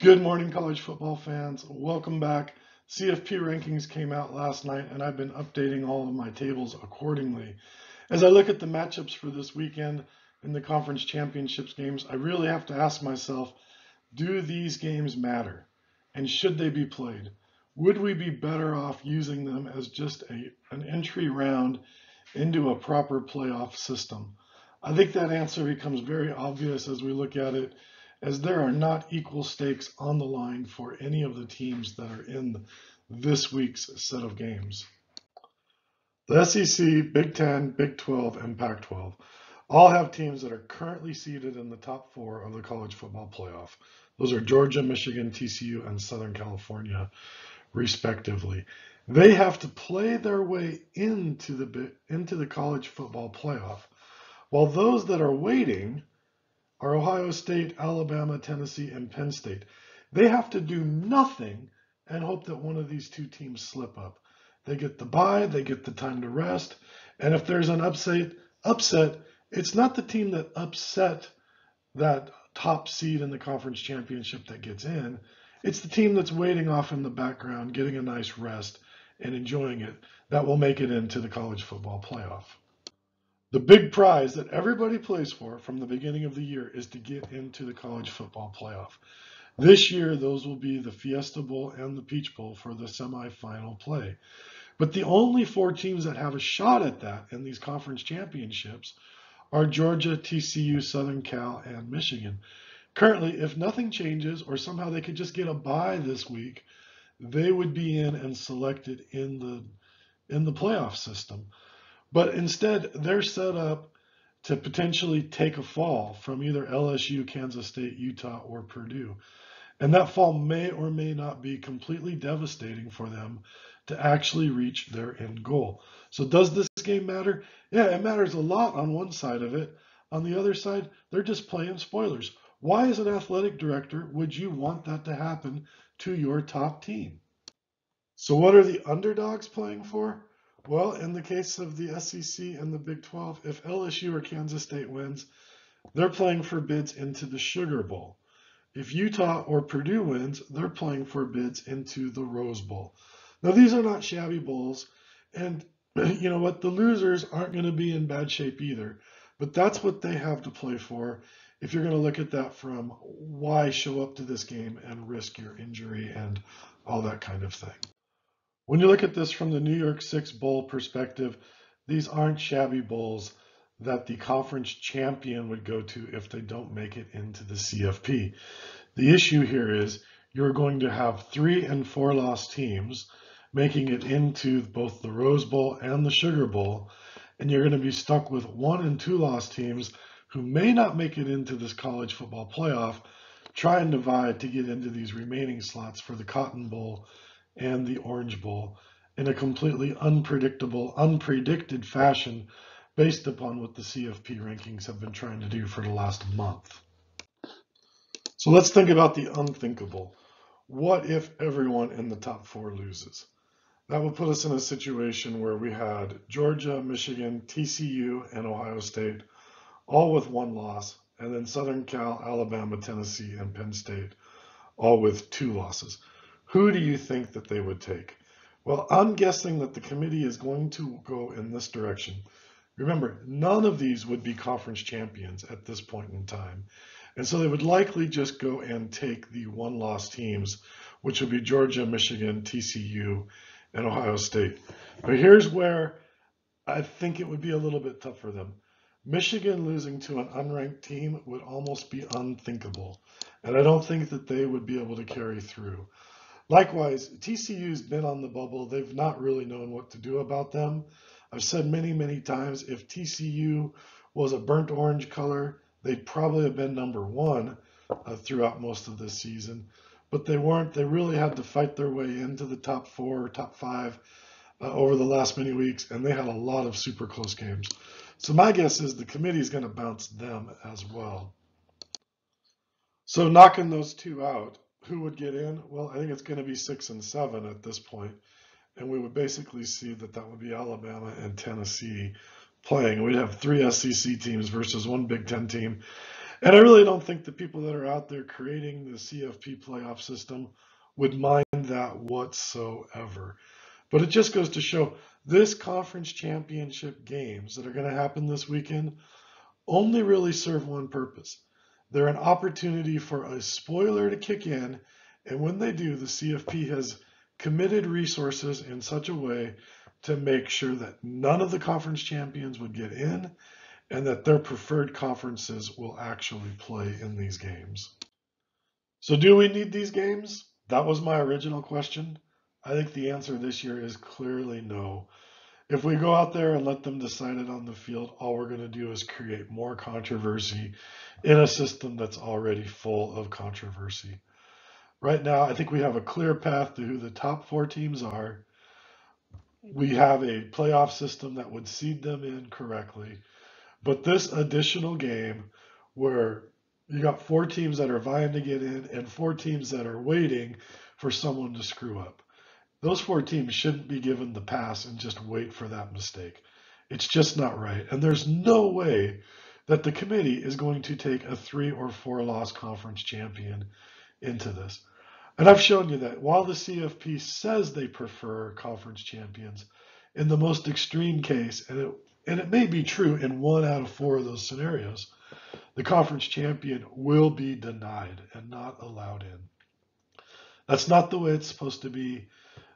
Good morning, college football fans. Welcome back. CFP rankings came out last night, and I've been updating all of my tables accordingly. As I look at the matchups for this weekend in the conference championships games, I really have to ask myself, do these games matter? And should they be played? Would we be better off using them as just a, an entry round into a proper playoff system? I think that answer becomes very obvious as we look at it as there are not equal stakes on the line for any of the teams that are in this week's set of games. The SEC, Big 10, Big 12, and Pac 12 all have teams that are currently seated in the top four of the college football playoff. Those are Georgia, Michigan, TCU, and Southern California, respectively. They have to play their way into the into the college football playoff, while those that are waiting are Ohio State, Alabama, Tennessee, and Penn State. They have to do nothing and hope that one of these two teams slip up. They get the bye, they get the time to rest, and if there's an upset, upset, it's not the team that upset that top seed in the conference championship that gets in. It's the team that's waiting off in the background, getting a nice rest and enjoying it that will make it into the college football playoff. The big prize that everybody plays for from the beginning of the year is to get into the college football playoff. This year, those will be the Fiesta Bowl and the Peach Bowl for the semifinal play. But the only four teams that have a shot at that in these conference championships are Georgia, TCU, Southern Cal, and Michigan. Currently, if nothing changes or somehow they could just get a bye this week, they would be in and selected in the in the playoff system. But instead, they're set up to potentially take a fall from either LSU, Kansas State, Utah, or Purdue. And that fall may or may not be completely devastating for them to actually reach their end goal. So, does this game matter? Yeah, it matters a lot on one side of it. On the other side, they're just playing spoilers. Why, as an athletic director, would you want that to happen to your top team? So, what are the underdogs playing for? Well, in the case of the SEC and the Big 12, if LSU or Kansas State wins, they're playing for bids into the Sugar Bowl. If Utah or Purdue wins, they're playing for bids into the Rose Bowl. Now, these are not shabby bowls, and you know what? The losers aren't going to be in bad shape either, but that's what they have to play for if you're going to look at that from why show up to this game and risk your injury and all that kind of thing. When you look at this from the New Year's Six Bowl perspective, these aren't shabby bowls that the conference champion would go to if they don't make it into the CFP. The issue here is you're going to have three and four loss teams making it into both the Rose Bowl and the Sugar Bowl, and you're going to be stuck with one and two loss teams who may not make it into this college football playoff, try and divide to get into these remaining slots for the Cotton Bowl and the Orange Bowl in a completely unpredictable, unpredicted fashion based upon what the CFP rankings have been trying to do for the last month. So let's think about the unthinkable. What if everyone in the top four loses? That would put us in a situation where we had Georgia, Michigan, TCU, and Ohio State all with one loss, and then Southern Cal, Alabama, Tennessee, and Penn State all with two losses. Who do you think that they would take? Well, I'm guessing that the committee is going to go in this direction. Remember, none of these would be conference champions at this point in time. And so they would likely just go and take the one loss teams, which would be Georgia, Michigan, TCU, and Ohio State. But here's where I think it would be a little bit tough for them. Michigan losing to an unranked team would almost be unthinkable. And I don't think that they would be able to carry through. Likewise, TCU's been on the bubble. They've not really known what to do about them. I've said many, many times if TCU was a burnt orange color, they'd probably have been number one uh, throughout most of this season. But they weren't. They really had to fight their way into the top four or top five uh, over the last many weeks, and they had a lot of super close games. So my guess is the committee is going to bounce them as well. So knocking those two out, who would get in? Well, I think it's going to be six and seven at this point, and we would basically see that that would be Alabama and Tennessee playing. We'd have three SEC teams versus one Big Ten team, And I really don't think the people that are out there creating the CFP playoff system would mind that whatsoever. But it just goes to show this conference championship games that are going to happen this weekend only really serve one purpose. They're an opportunity for a spoiler to kick in, and when they do, the CFP has committed resources in such a way to make sure that none of the conference champions would get in and that their preferred conferences will actually play in these games. So do we need these games? That was my original question. I think the answer this year is clearly no. If we go out there and let them decide it on the field, all we're going to do is create more controversy in a system that's already full of controversy. Right now, I think we have a clear path to who the top four teams are. We have a playoff system that would seed them in correctly. But this additional game where you got four teams that are vying to get in and four teams that are waiting for someone to screw up. Those four teams shouldn't be given the pass and just wait for that mistake. It's just not right. And there's no way that the committee is going to take a three or four loss conference champion into this. And I've shown you that while the CFP says they prefer conference champions, in the most extreme case, and it and it may be true in one out of four of those scenarios, the conference champion will be denied and not allowed in. That's not the way it's supposed to be.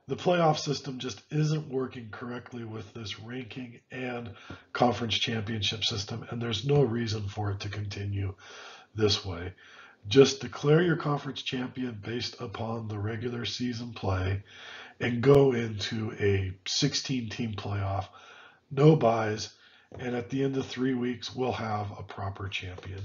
The playoff system just isn't working correctly with this ranking and conference championship system, and there's no reason for it to continue this way. Just declare your conference champion based upon the regular season play and go into a 16 team playoff, no byes, and at the end of three weeks, we'll have a proper champion.